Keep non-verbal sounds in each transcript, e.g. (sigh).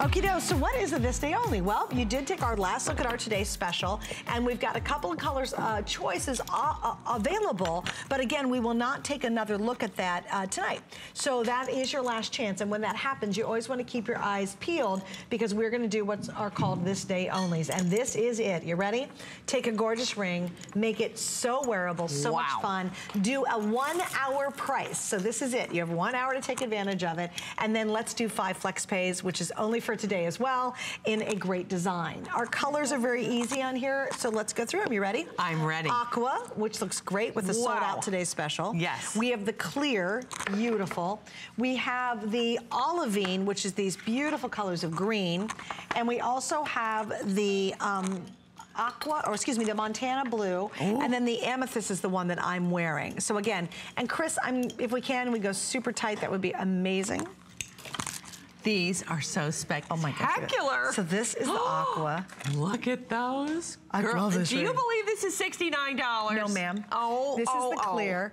Okie doke, so what is it this day only? Well, you did take our last look at our today's special, and we've got a couple of colors, uh, choices uh, uh, available, but again, we will not take another look at that uh, tonight. So that is your last chance, and when that happens, you always want to keep your eyes peeled because we're gonna do what are called this day onlys, and this is it. You ready? Take a gorgeous ring, make it so wearable, so wow. much fun. Do a one hour price, so this is it. You have one hour to take advantage of it, and then let's do five flex pays, which is only for today as well in a great design. Our colors are very easy on here, so let's go through them. You ready? I'm ready. Aqua, which looks great with the wow. sold out today special. Yes. We have the clear, beautiful. We have the olivine, which is these beautiful colors of green. And we also have the um, aqua, or excuse me, the Montana blue, Ooh. and then the amethyst is the one that I'm wearing. So again, and Chris, I'm, if we can, we go super tight, that would be amazing. These are so spectacular. Oh so this is the aqua. (gasps) Look at those. I Girl, love this Do ring. you believe this is $69? No, ma'am. Oh, This oh, is the oh. clear.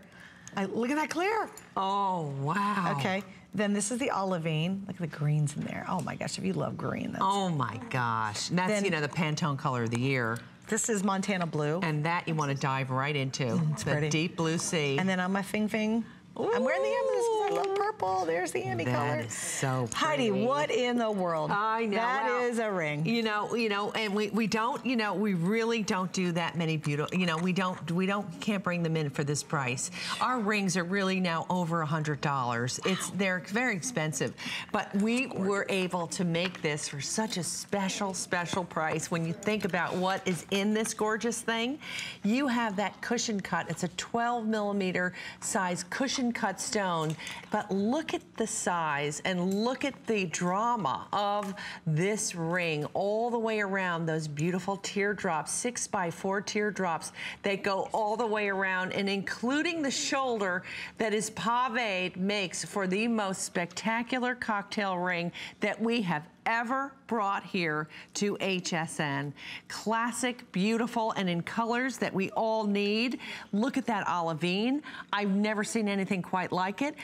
I, look at that clear. Oh, wow. Okay. Then this is the olivine. Look at the greens in there. Oh my gosh, if you love green, that's... Oh my gosh. And that's, then, you know, the Pantone color of the year. This is Montana blue. And that you want to dive right into. Mm, it's the pretty. deep blue sea. And then on my Fing Fing, Ooh. I'm wearing the amethyst because I love purple. There's the that color. So pretty. Heidi, what in the world? I know. That well, is a ring. You know, you know, and we, we don't, you know, we really don't do that many beautiful, you know, we don't, we don't, can't bring them in for this price. Our rings are really now over a $100. It's, they're very expensive, but we were able to make this for such a special, special price. When you think about what is in this gorgeous thing, you have that cushion cut. It's a 12 millimeter size cushion cut stone but look at the size and look at the drama of this ring all the way around those beautiful teardrops, six by four teardrops that go all the way around and including the shoulder that is pave makes for the most spectacular cocktail ring that we have ever brought here to HSN. Classic, beautiful, and in colors that we all need. Look at that olivine. I've never seen anything quite like it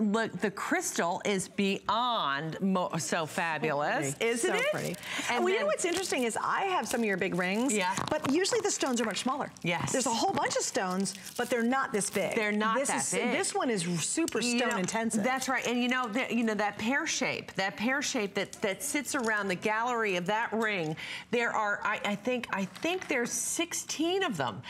look, the crystal is beyond so fabulous, so isn't so it? Pretty. And well, you know what's interesting is I have some of your big rings, yeah. but usually the stones are much smaller. Yes. There's a whole bunch of stones, but they're not this big. They're not this that is, big. This one is super stone you know, intensive. That's right, and you know, the, you know that pear shape, that pear shape that that sits around the gallery of that ring. There are, I, I think, I think there's 16 of them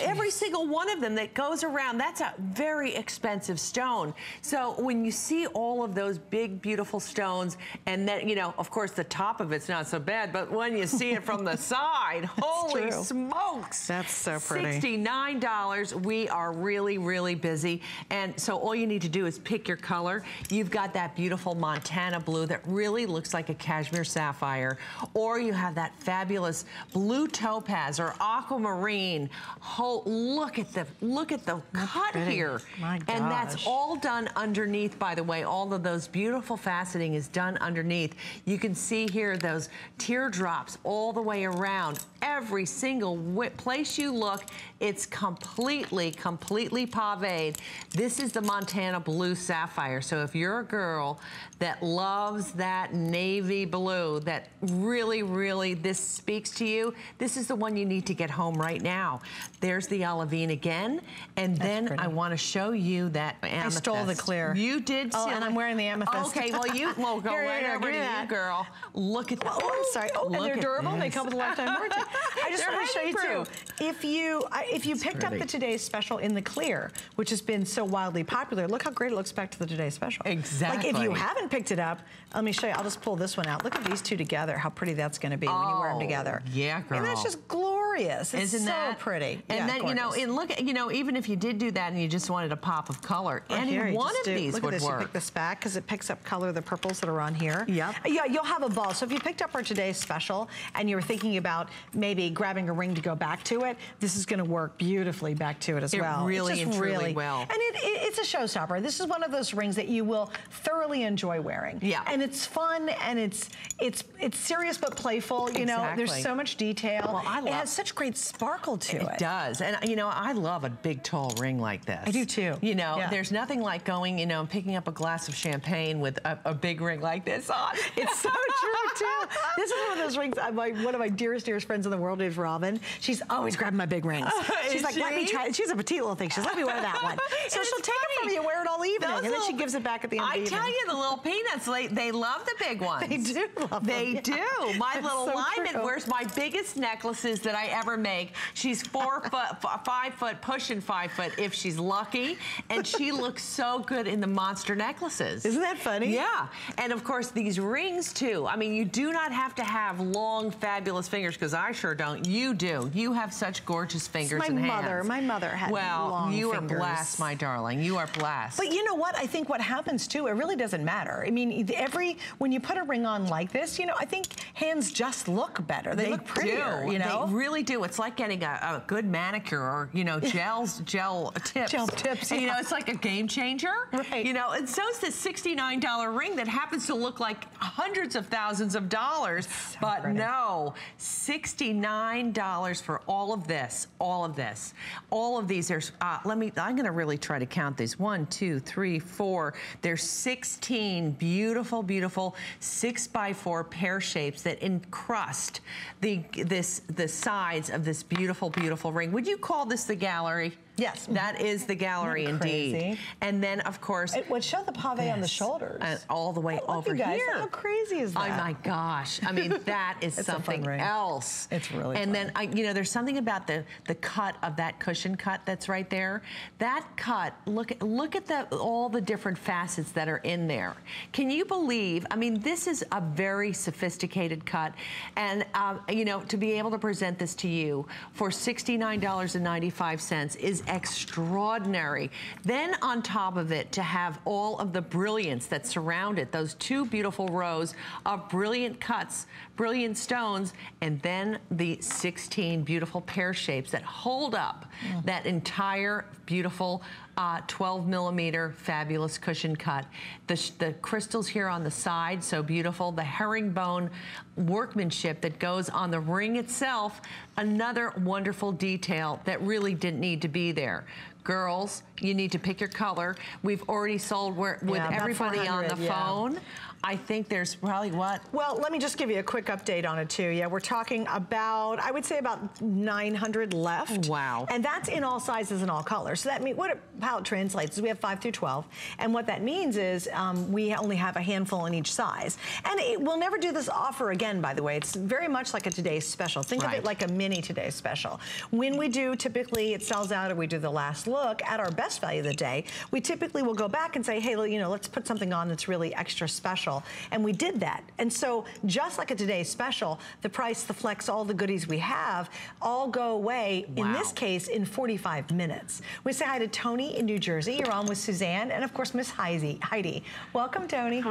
every single one of them that goes around, that's a very expensive stone. So when you see all of those big, beautiful stones, and then, you know, of course, the top of it's not so bad, but when you see it from the (laughs) side, holy true. smokes. That's so pretty. $69. We are really, really busy. And so all you need to do is pick your color. You've got that beautiful Montana blue that really looks like a Kashmir sapphire, or you have that fabulous blue topaz or aquamarine Oh, look at the look at the that's cut pretty. here. My gosh. And that's all done underneath, by the way. All of those beautiful faceting is done underneath. You can see here those teardrops all the way around. Every single place you look, it's completely, completely paved. This is the Montana Blue Sapphire. So if you're a girl that loves that navy blue, that really, really, this speaks to you, this is the one you need to get home right now. There's the olivine again. And That's then pretty. I want to show you that amethyst. I stole the clear. You did. Oh, and I'm wearing the amethyst. Okay, well, you will (laughs) go right here, over to you, girl. Look at that. Oh, I'm sorry. Oh, and they're durable. They come with a lifetime warranty. (laughs) I just want to show you too. If you if you it's picked pretty. up the today's special in the clear, which has been so wildly popular, look how great it looks back to the today's special. Exactly. Like if you haven't picked it up, let me show you. I'll just pull this one out. Look at these two together. How pretty that's going to be oh, when you wear them oh, together. Yeah, girl. And that's just glorious. It's Isn't so that pretty. And yeah, then gorgeous. you know, and look, you know, even if you did do that and you just wanted a pop of color, oh, any here, one of do, these look would at this. work. You pick this back because it picks up color the purples that are on here. Yep. Yeah, you'll have a ball. So if you picked up our today's special and you were thinking about maybe grabbing a ring to go back to it, this is going to work beautifully back to it as it well. Really it's and really will. And it, it, it's a showstopper. This is one of those rings that you will thoroughly enjoy wearing. Yeah. And it's fun and it's it's it's serious but playful. You exactly. know, there's so much detail. Well, I love it has such such great sparkle to it. It does. And, you know, I love a big, tall ring like this. I do too. You know, Yeah. there's nothing like going, you know, and picking up a glass of champagne with a, a big ring like this on. It's so (laughs) true too. This is one of those rings. uh, My, one of my dearest, dearest friends in the world is Robin. She's always grabbing my big rings. (laughs) She's like, let me try. She's a petite little thing. She's let me wear that one. (laughs) So she'll take you and wear it all evening, Those and then she gives it back at the end I of the tell you, the little peanuts, they, they love the big ones. They do love They them, do. yeah. My It's little so Lyman true. wears my biggest necklaces that I ever make. She's four (laughs) foot, five foot, pushing five foot if she's lucky. And she (laughs) looks so good in the monster necklaces. Isn't that funny? Yeah. And of course, these rings too. I mean, you do not have to have long, fabulous fingers because I sure don't. You do. You have such gorgeous fingers my and hands. mother. My mother had Well, long you are blessed, my darling. You are blessed. But you know what? I think what happens too, it really doesn't matter. I mean, every when you put a ring on like this, you know, I think hands just look better. They, look prettier. do. You know, They really do. It's like getting a, a good manicure or, you know, (laughs) gels, gel tips. Gel tips, And, You know, it's like a game changer. Right. You know, and so's this $69 ring that happens to look like hundreds of thousands of dollars. So but pretty. no, $69 for all of this, all of this. All of these, there's, uh, let me, I'm gonna really try to count these. One, two, three, four. There's 16 beautiful, beautiful six by four pear shapes that encrust the, this, the sides of this beautiful, beautiful ring. Would you call this the gallery? Yes. That is the gallery indeed. And then, of course, it would show the pave on the shoulders. And all the way Look, over you guys, here. How crazy is that? Oh my gosh. I mean, (laughs) that is It's a fun something else. It's really And fun. then, I, you know, there's something about the, the cut of that cushion cut that's right there. That cut, look, at look at the, all the different facets that are in there. Can you believe, I mean, this is a very sophisticated cut. And, um, you know, to be able to present this to you for $69.95 is extraordinary. Then on top of it, to have all of the brilliance that surround it, those two beautiful rows of brilliant cuts, brilliant stones, and then the 16 beautiful pear shapes that hold up that entire beautiful uh, 12 millimeter fabulous cushion cut. The, sh- the crystals here on the side, so beautiful. The herringbone workmanship that goes on the ring itself, another wonderful detail that really didn't need to be there. Girls, you need to pick your color. We've already sold where, with Yeah, everybody on the yeah. phone. I think there's probably what? Well, let me just give you a quick update on it too. Yeah, we're talking about, I would say about 900 left. Wow. And that's in all sizes and all colors. So that means, what it, how it translates is we have 5 through 12. And what that means is um, we only have a handful in each size. And it, we'll never do this offer again, by the way. It's very much like a today's special. Think of it like a mini today's special. When we do, typically it sells out or we do the last look at our best value of the day, we typically will go back and say, hey, you know, let's put something on that's really extra special. And we did that. And so just like a today's special, the price, the flex, all the goodies we have all go away, in this case, in 45 minutes. We say hi to Tony in New Jersey. You're on with Suzanne and of course, Miss Heidi. Heidi. Welcome, Tony.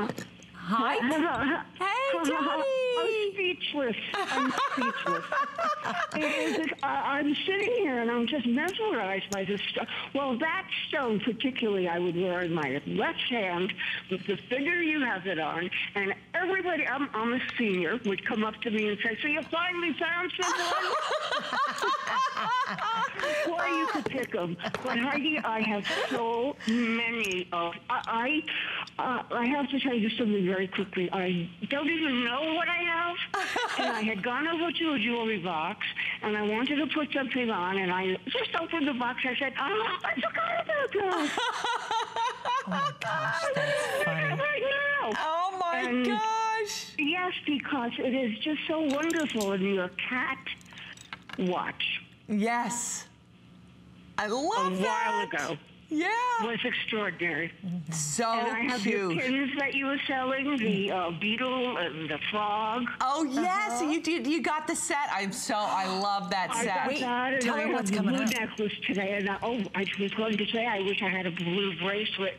Hi. (laughs) Hey, (laughs) I'm speechless. I'm (laughs) speechless. It is, uh, I'm sitting here and I'm just mesmerized by this stuff. Well, that stone particularly I would wear in my left hand with the figure you have it on. And everybody, I'm, I'm a senior, would come up to me and say, so you finally found someone? or you could pick them. But Heidi, I have so many of. I I, uh, I have to tell you something very quickly. I don't even know what I have, (laughs) and I had gone over to a jewelry box, and I wanted to put something on, and I just opened the box. I said, "Oh, I forgot about that." (laughs) Oh my gosh, that's funny. right now. Oh my And- gosh. Yes, because it is just so wonderful, and your cat watch Yes. I love while that. A while ago Yeah. was extraordinary. So And I have your cute. pins that you were selling, the uh, beetle and the frog. Oh yes, Uh-huh. you did. You got the set. I'm so. I love that I set. got that, and tell I me what's the coming blue up. necklace today. And I, oh, I was going to say I wish I had a blue bracelet,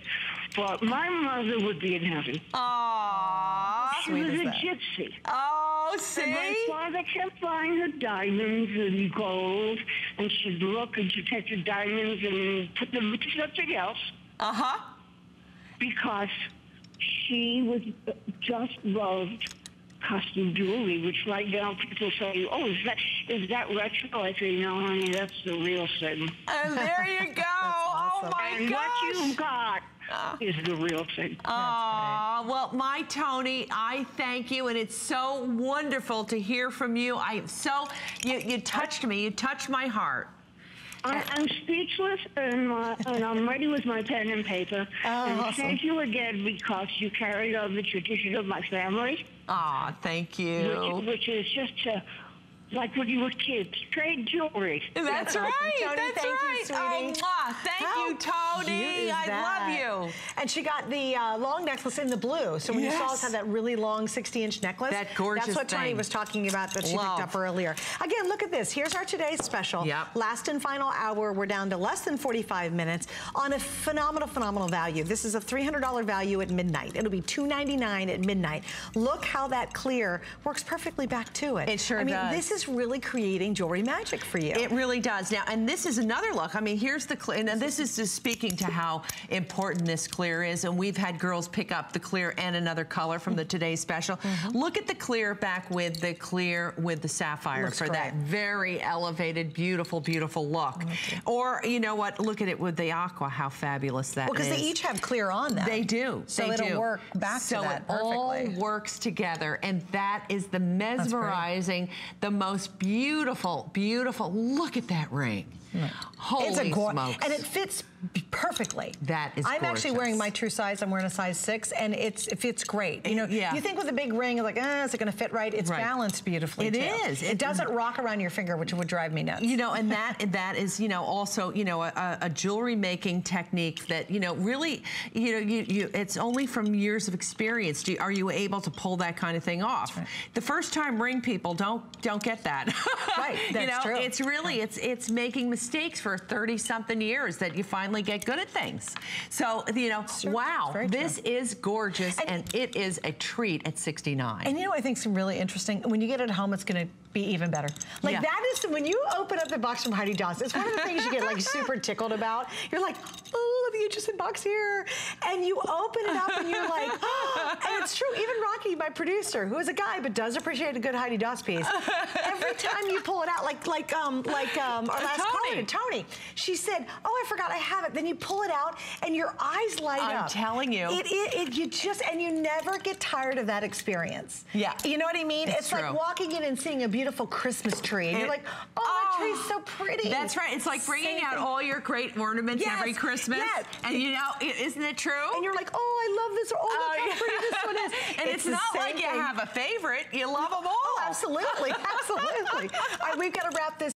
but my mother would be in heaven. Aww. She was a that? gypsy. Oh, And my see. father kept buying her diamonds and gold, and she'd look and she'd take the diamonds and put them into something else Uh huh. because she was just loved costume jewelry, which right now people say, "Oh, is that is that retro?" I say, "No, honey, that's the real thing." And there you (laughs) go. awesome. Oh my and gosh. what you've got is the real thing. Aw, well, my Tony, I thank you, and it's so wonderful to hear from you. I am so you you touched me. You touched my heart. I, I'm speechless, and, uh, and I'm ready with my pen and paper. and awesome. thank you again because you carried on the tradition of my family, Aw, thank which, you. which is just to, like when you were kids, trade jewelry. That's awesome. right. Tony, That's thank you, right. sweetie. Oh, mwah. thank How you, Tony. cute is I that? love you. And she got the uh, long necklace in the blue. So when you saw Yes. us have that really long 60-inch necklace, That gorgeous that's what Tony thing. was talking about that she Love. picked up earlier. Again, look at this. Here's our today's special. Yep. Last and final hour. We're down to less than 45 minutes on a phenomenal, phenomenal value. This is a $300 value at midnight. It'll be 299 at midnight. Look how that clear works perfectly back to it. It sure I mean, does. this is really creating jewelry magic for you. It really does. Now, and this is another look. I mean, here's the clear, and this is just speaking to how important this clear is. And we've had girls pick up the clear and another color from the today's special. Mm-hmm. Look at the clear back with the clear with the sapphire Looks for that very elevated, beautiful, beautiful look. Or, you know what? Look at it with the aqua, how fabulous that is. Because they each have clear on them. They do. So they it'll do. work back to so it all works together, and that is the mesmerizing, the most beautiful, beautiful. Look at that ring. Holy it's a smokes! and it fits perfectly. That is I'm actually wearing my true size. I'm wearing a size six, and it's it fits great. You know, Yeah. you think with a big ring, like, eh, is it going to fit right? It's Right. balanced beautifully. It too. is. It, It- doesn't rock around your finger, which would drive me nuts. you know, and that that is, you know, also, you know, a, a jewelry making technique that, you know, really, you know, you, you it's only from years of experience. Do, are you able to pull that kind of thing off? The first time ring people don't don't get that. (laughs) Right, you that's know, true. it's really it's it's making mistakes for 30 something years that you finally get good at things. So, you know, true. wow, very this true. is gorgeous and, And- it is a treat at 69. And you know, I think is really interesting. When you get it home, it's going to be even better. Like Yeah. that is when you open up the box from Heidi Daus. It's one of the things you get like super tickled about. You're like, oh, the interesting box here, and you open it up and you're like, (laughs) oh. and it's true. Even Rocky, my producer, who is a guy but does appreciate a good Heidi Daus piece, every time you pull it out, like like um like um our last Tony. caller, Tony, she said, oh, I forgot I have it. Then you pull it out and your eyes light up I'm telling you. it, it, it you just and you never get tired of that experience. Yeah. You know what I mean? It's It's, true. like walking in and seeing a beautiful Christmas tree, and It- you're like, oh, that tree's so pretty. That's right. It's like bringing Same out thing. all your great ornaments Yes, every Christmas. yes. And you know, isn't it true? And you're like, oh, I love this. Oh, look Oh, how pretty this one is. (laughs) and it's, the not like you thing. have a favorite. You love them all. Oh, absolutely, absolutely. All right, we've got to wrap this.